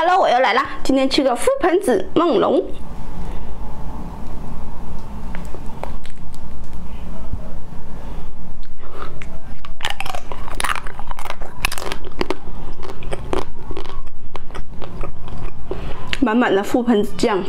哈喽我又来了今天吃个覆盆子梦龙。满满的覆盆子酱。